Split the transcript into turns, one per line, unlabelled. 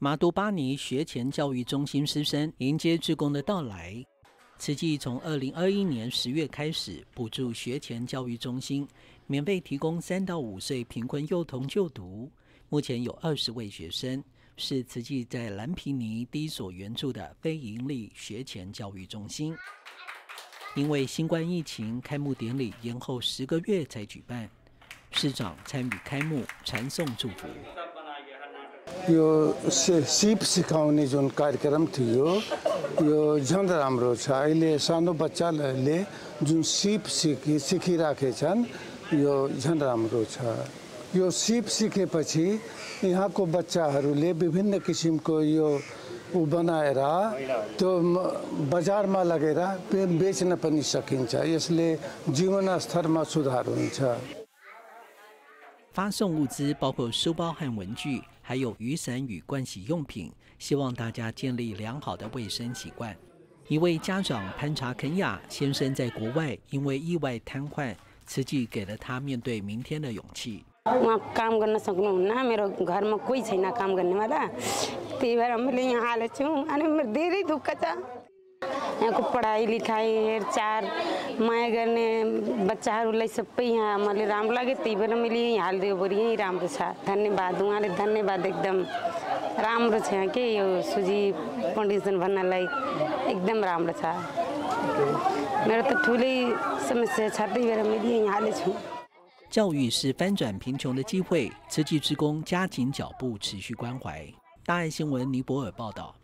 马杜巴尼学前教育中心师生迎接职工的到来。慈济从二零二一年十月开始补助学前教育中心，免费提供三到五岁贫困幼童就读。目前有二十位学生，是慈济在蓝皮尼第一所援助的非营利学前教育中心。因为新冠疫情，开幕典礼延后十个月才举办。市长参与开幕，传送祝福。
यो सिप सिकाउने जुन कार्यक्रम थियो यो झन् राम्रो छ। अहिले सानो बच्चाहरूले जुन सिप सिकि सिकिराखेछन् यो झन् राम्रो छ। यो सिप सिकेपछि यहाँको बच्चाहरूले विभिन्न किसिमको यो ऊ बनाएर त्यो बजारमा लगेर बेच्न पनि सकिन्छ। यसले जीवनस्तरमा सुधार हुन्छ।
发送物资包括书包和文具，还有雨伞与盥洗用品，希望大家建立良好的卫生习惯。一位家长潘查肯亚先生在国外因为意外瘫痪，慈济给了他面对明天的勇气。
我 काम गर्न सक्नुहुन्न मेरो घरमा कोही छैन काम गर्नेवाला त्यही भएर मैले यहाँ आएको छु अनि मेरो धेरै दुःख छ यहाँको पढाइ लेखाइ हेरचाह माया गर्ने बच्चाहरूलाई सबै यहाँ मलाई राम्रो लाग्यो त्यही भएर मैले यहीँ हालिदियो बरु यहीँ राम्रो छ धन्यवाद उहाँले धन्यवाद एकदम राम्रो छ के यो सुजी फाउन्डेसन भन्नलाई एकदम राम्रो छ मेरो त ठुलै समस्या छ त्यही भएर मैले यहीँ हालेछु
教育是翻转贫穷的机会，慈济职工加紧脚步，持续关怀。大爱新闻尼泊尔报道。